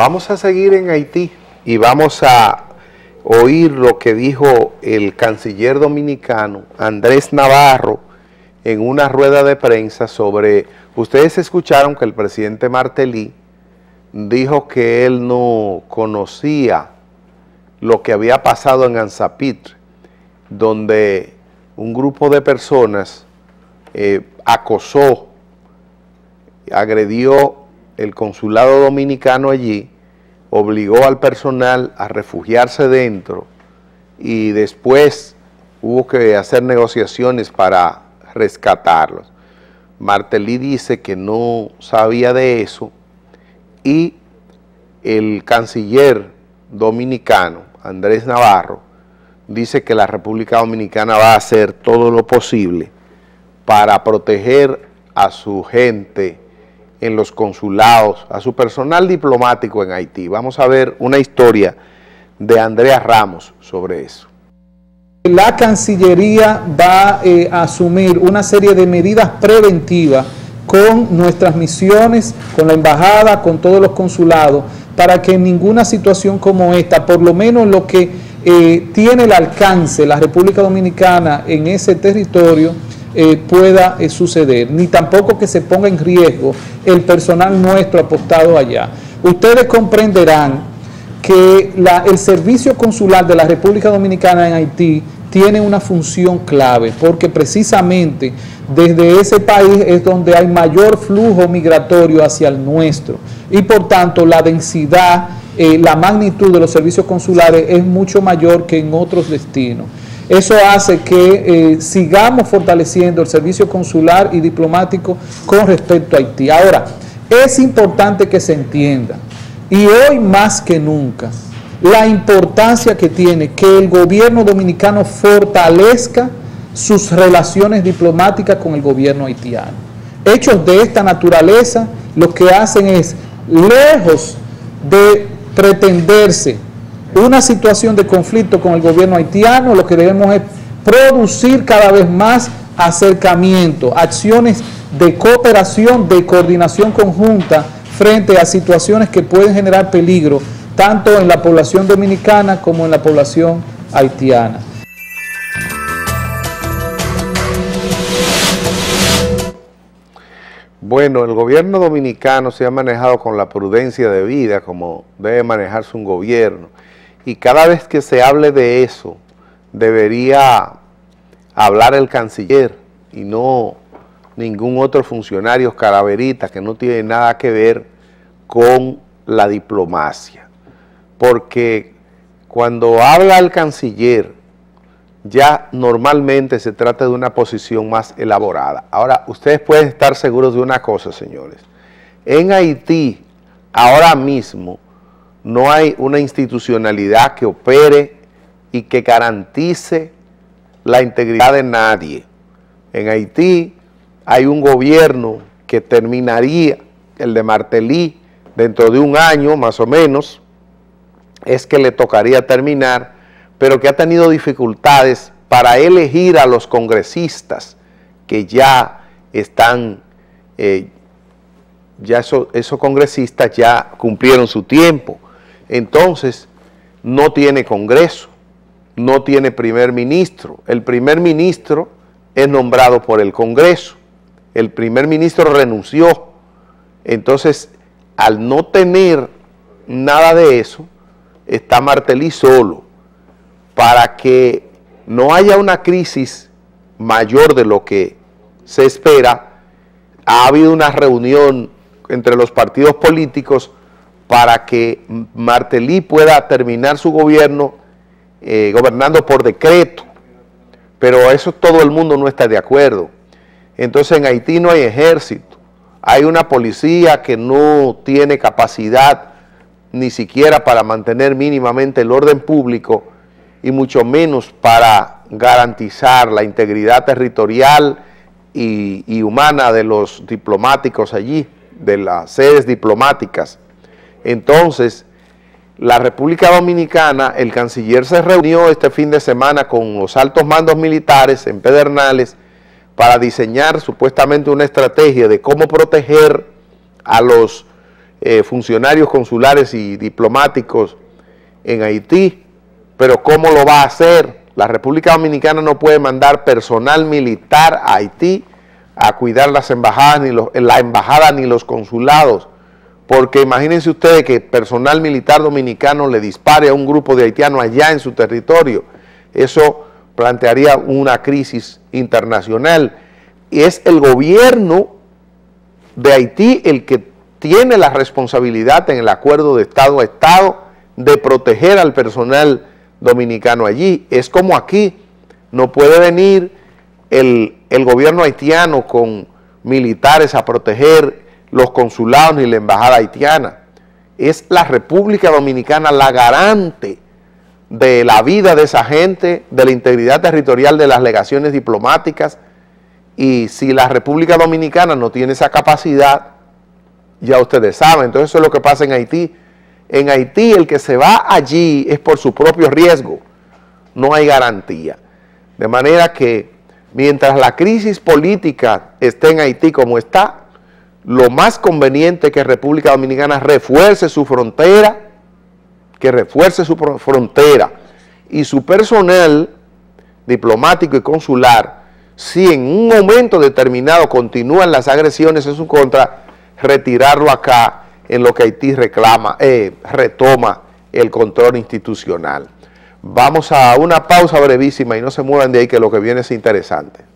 Vamos a seguir en Haití y vamos a oír lo que dijo el canciller dominicano Andrés Navarro en una rueda de prensa sobre, ustedes escucharon que el presidente Martelly dijo que él no conocía lo que había pasado en Anzapitre, donde un grupo de personas eh, acosó, agredió el consulado dominicano allí, obligó al personal a refugiarse dentro y después hubo que hacer negociaciones para rescatarlos. Martelly dice que no sabía de eso y el canciller dominicano, Andrés Navarro, dice que la República Dominicana va a hacer todo lo posible para proteger a su gente en los consulados, a su personal diplomático en Haití. Vamos a ver una historia de Andrea Ramos sobre eso. La Cancillería va eh, a asumir una serie de medidas preventivas con nuestras misiones, con la embajada, con todos los consulados, para que en ninguna situación como esta, por lo menos lo que eh, tiene el alcance la República Dominicana en ese territorio, eh, pueda eh, suceder, ni tampoco que se ponga en riesgo el personal nuestro apostado allá. Ustedes comprenderán que el servicio consular de la República Dominicana en Haití tiene una función clave, porque precisamente desde ese país es donde hay mayor flujo migratorio hacia el nuestro, y por tanto la densidad, eh, la magnitud de los servicios consulares es mucho mayor que en otros destinos. Eso hace que eh, sigamos fortaleciendo el servicio consular y diplomático con respecto a Haití. Ahora, es importante que se entienda, y hoy más que nunca, la importancia que tiene que el gobierno dominicano fortalezca sus relaciones diplomáticas con el gobierno haitiano. Hechos de esta naturaleza lo que hacen es, lejos de pretenderse una situación de conflicto con el gobierno haitiano, lo que debemos es producir cada vez más acercamiento, acciones de cooperación, de coordinación conjunta frente a situaciones que pueden generar peligro tanto en la población dominicana como en la población haitiana. Bueno, el gobierno dominicano se ha manejado con la prudencia de vida como debe manejarse un gobierno y cada vez que se hable de eso, debería hablar el canciller y no ningún otro funcionario caraverita que no tiene nada que ver con la diplomacia. Porque cuando habla el canciller, ya normalmente se trata de una posición más elaborada. Ahora, ustedes pueden estar seguros de una cosa, señores. En Haití, ahora mismo, no hay una institucionalidad que opere y que garantice la integridad de nadie. En Haití hay un gobierno que terminaría, el de Martelly, dentro de un año más o menos, es que le tocaría terminar, pero que ha tenido dificultades para elegir a los congresistas que ya están, eh, ya esos congresistas ya cumplieron su tiempo entonces no tiene Congreso, no tiene primer ministro. El primer ministro es nombrado por el Congreso. El primer ministro renunció. Entonces, al no tener nada de eso, está Martelly solo. Para que no haya una crisis mayor de lo que se espera, ha habido una reunión entre los partidos políticos para que Martelly pueda terminar su gobierno eh, gobernando por decreto, pero eso todo el mundo no está de acuerdo. Entonces en Haití no hay ejército, hay una policía que no tiene capacidad ni siquiera para mantener mínimamente el orden público y mucho menos para garantizar la integridad territorial y, y humana de los diplomáticos allí, de las sedes diplomáticas. Entonces, la República Dominicana, el canciller se reunió este fin de semana con los altos mandos militares en Pedernales para diseñar supuestamente una estrategia de cómo proteger a los eh, funcionarios consulares y diplomáticos en Haití, pero ¿cómo lo va a hacer? La República Dominicana no puede mandar personal militar a Haití a cuidar las embajadas, ni los, la embajada ni los consulados, porque imagínense ustedes que personal militar dominicano le dispare a un grupo de haitianos allá en su territorio. Eso plantearía una crisis internacional. Y es el gobierno de Haití el que tiene la responsabilidad en el acuerdo de Estado a Estado de proteger al personal dominicano allí. Es como aquí, no puede venir el, el gobierno haitiano con militares a proteger los consulados ni la embajada haitiana. Es la República Dominicana la garante de la vida de esa gente, de la integridad territorial de las legaciones diplomáticas, y si la República Dominicana no tiene esa capacidad, ya ustedes saben, entonces eso es lo que pasa en Haití. En Haití el que se va allí es por su propio riesgo, no hay garantía. De manera que mientras la crisis política esté en Haití como está, lo más conveniente es que República Dominicana refuerce su frontera, que refuerce su frontera y su personal diplomático y consular, si en un momento determinado continúan las agresiones en su contra, retirarlo acá en lo que Haití reclama, eh, retoma el control institucional. Vamos a una pausa brevísima y no se muevan de ahí que lo que viene es interesante.